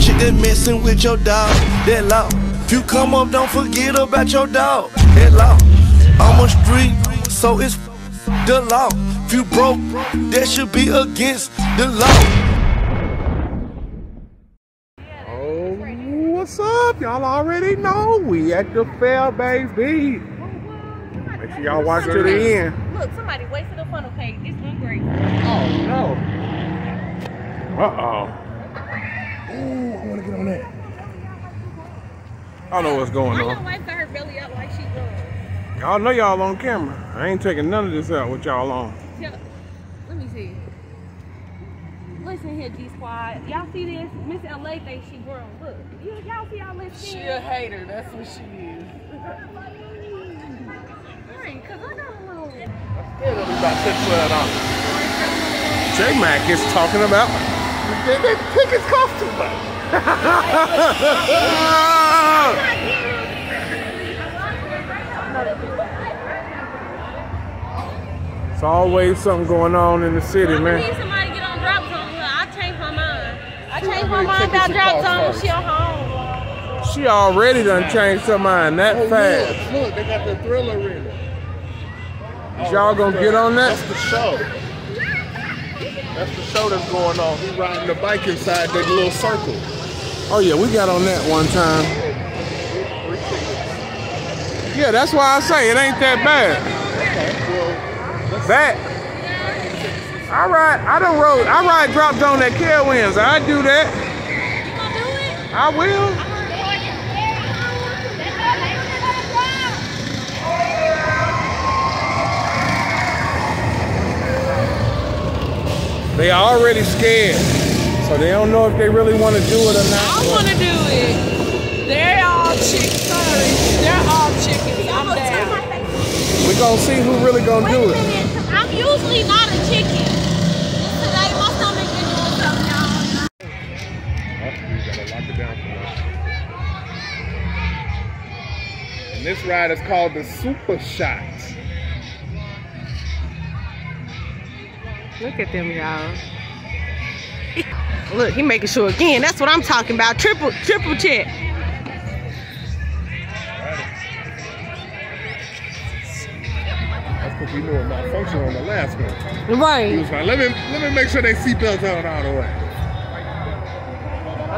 chick that messing with your dog. That law. If you come up, don't forget about your dog. That law. I'm a street, so it's the law. If you broke, that should be against the law. Oh, what's up? Y'all already know we at the fair, baby. Make sure y'all watch to the end. Look, somebody wasted a funnel cake. This one great. Oh no. Uh oh. Ooh, I want to get on that. I know what's going Why your on. wife got her belly up like she was? Y'all know y'all on camera. I ain't taking none of this out with y'all on. Yeah. Let me see. Listen here, G Squad. Y'all see this? Miss LA thinks she grown. Look, you, y'all see all this She a hater, that's what she is. Right, cause I got a little. It'll be about six foot on. Jay Mack is talking about. They, they pick his costume back. It's always something going on in the city, man. somebody get on drop zone. I changed my mind. I changed my mind about drop zone. She on home. She already done changed her mind that Oh, fast. look, look, they got the thriller arena. Is y'all gonna get on that? That's the show. That's the show that's going on. He riding the bike inside that little circle. Oh yeah, we got on that one time. Yeah, that's why I say it ain't that bad. That. I ride, I don't road, I ride drop zone at Carowinds. I do that. You gonna do it? I will. They are already scared. So they don't know if they really want to do it or not. I want to do it. They're all chickens. Sorry. They're all chickens. I'm down. We gonna see who really gonna Wait do a it. minute, 'cause I'm usually not a chicken. Today my stomach been doing something, y'all. And this ride is called the Super Shot. Look at them, y'all. Look, he making sure again. That's what I'm talking about. Triple, triple check. That's because we knew it malfunctioned on the last one. He Right. was like, let me let me make sure they seatbelts on all the way.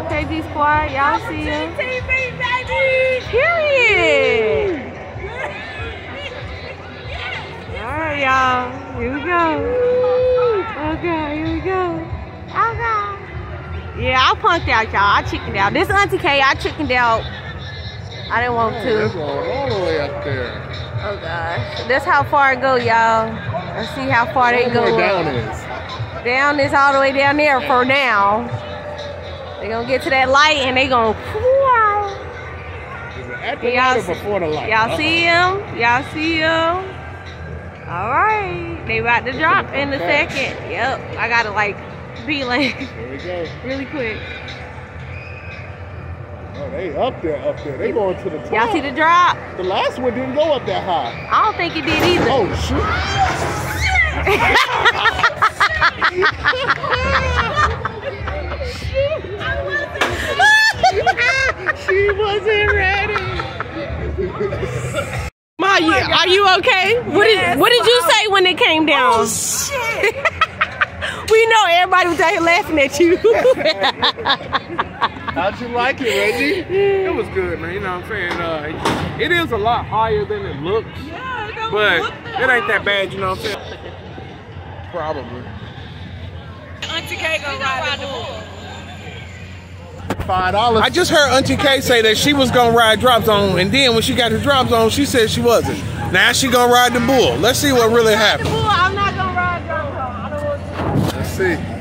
Okay, G Squad, y'all see him. Punked out, y'all. I chickened out. This Auntie K, I chickened out. I didn't want It's to. all the way up there. Oh gosh. That's how far it go, y'all. Let's see how far they go. down is. Down is all the way down there for now. They gonna get to that light and they gonna. Is it at Y'all see- before the light? Y'all see uh-huh. him? Y'all see him? All right, they about to drop in a second. Yep, I gotta like be like There we go. really quick. Oh, they up there, up there. They going to the top. Y'all see the drop? The last one didn't go up that high. I don't think it did either. Oh shoot! she wasn't ready. Ma, you, oh are you okay? What did What did you say when it came down? Oh, shit! We know everybody was out here laughing at you. How'd you like it, Reggie? It was good, man. You know what I'm saying? Uh, it is a lot higher than it looks, but it ain't that bad. You know what I'm saying? Probably. Auntie K gonna ride the bull. Five dollars. I just heard Auntie K say that she was gonna ride drop zone, and then when she got to drop zone, she said she wasn't. Now she gonna ride the bull. Let's see what really happened. Bull, I'm not gonna ride drop zone. I don't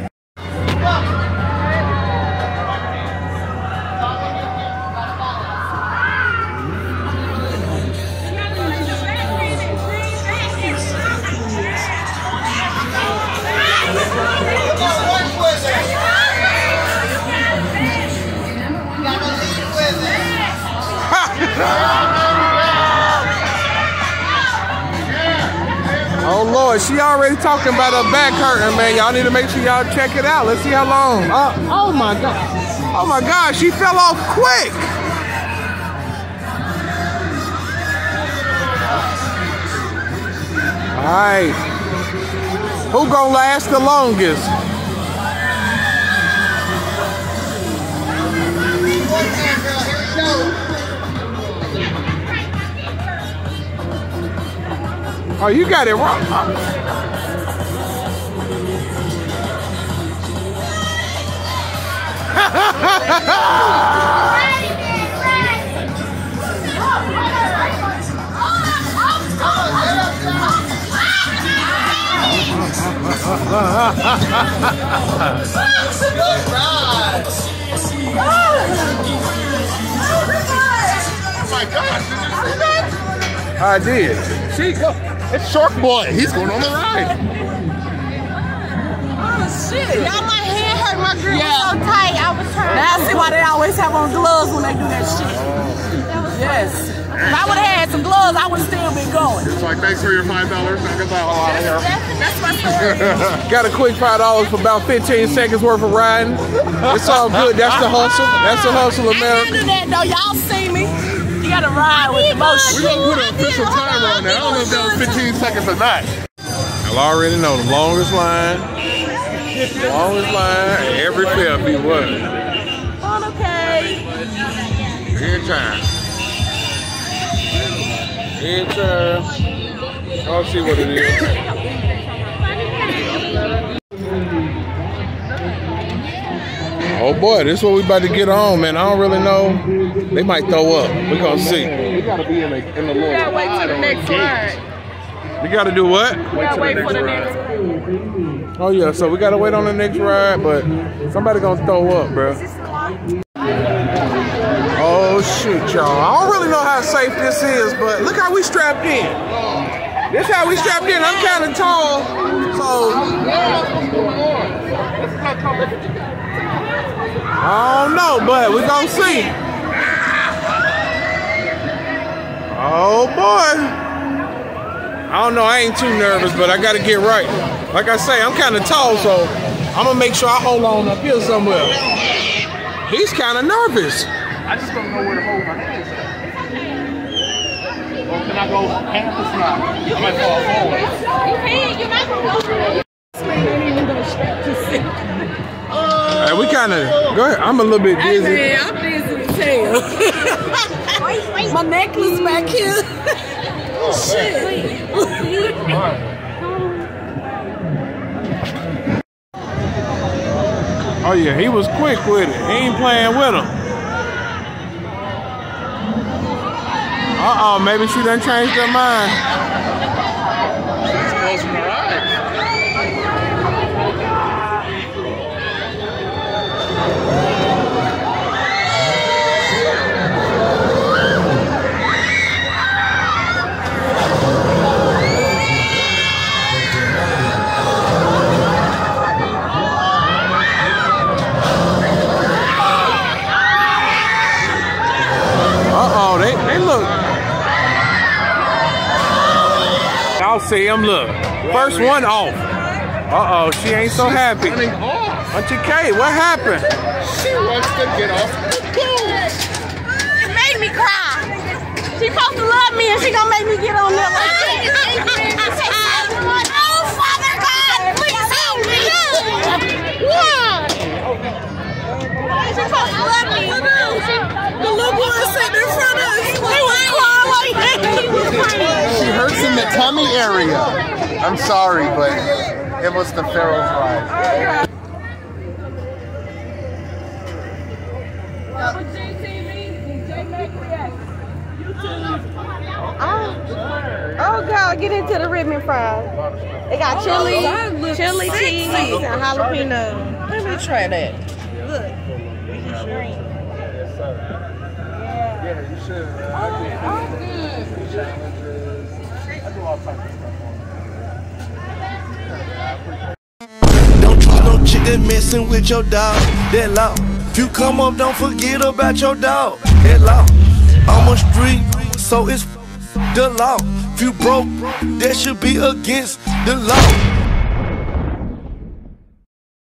Lord, she already talking about her back hurting, man. Y'all need to make sure y'all check it out. Let's see how long. Uh, oh my God. Oh my God, she fell off quick. All right. Who gonna last the longest? Oh, you got it wrong. Oh my gosh, did you see that? I did. See, go. It's Shark Boy. He's going on the ride. Oh shit. Y'all, my hand hurt. My grip was so tight. I was trying. Now I see why they always have on gloves when they do that shit. Yes. If I would have had some gloves, I would have still been going. It's like, thanks for your $5. Now get the hell out of here. That's my story. Got a quick five dollars for about 15 seconds worth of riding. It's all good. That's the hustle. That's the hustle, America. I America. handle that though. Y'all see me. You gotta ride with the emotion. We're to put an official timer on that. I don't know if that was 15 seconds or not. I already know the longest line. Longest line. Every fifth he was. okay. Every time. Every time. I'll see what it is. Oh boy, this is what we about to get on, man. I don't really know. They might throw up. We're gonna see. We got to be in the, in the little gotta wait till the next ride. We gotta do what? We gotta wait for the next ride. Oh yeah, so we gotta wait on the next ride, but somebody gonna throw up, bro. Oh shoot, y'all. I don't really know how safe this is, but look how we strapped in. This how we strapped in. I'm kind of tall, so I don't know, but we gonna see. Oh boy. I don't know. I ain't too nervous, but I gotta get right. Like I say, I'm kind of tall, so I'm gonna make sure I hold on up here somewhere. He's kind of nervous. I just don't know where to hold my hands at. Or can I go half a snap? I might fall forward. You can't. You're not gonna go through it. Hey, we kind of go ahead. I'm a little bit dizzy. I'm busy as hell. My necklace back here. Oh Shit. oh yeah, he was quick with it. He ain't playing with him. Uh oh, maybe she done changed her mind. It's closing her eyes. Uh oh, they they look. Y'all see him look. First one off. Uh oh, she ain't so happy. Running off. Auntie Kate, what happened? She wants to get off the boat. It made me cry. She supposed to love me and she gonna make me get on there like that. Oh, Father God, please help me. Why? She supposed to love me. The little boy sitting in front of us. He was crying like that. She hurts in the tummy area. I'm sorry, but it was the Pharaoh's ride. Oh God, get into the ribbon fries. They got chili, chili cheese, and jalapeno. Let me try that. Yeah, you should. I Don't trust no chick that messing with your dog. That law. If you come up, don't forget about your dog. That law. I'm a street, so it's the law. If you broke, that should be against the law.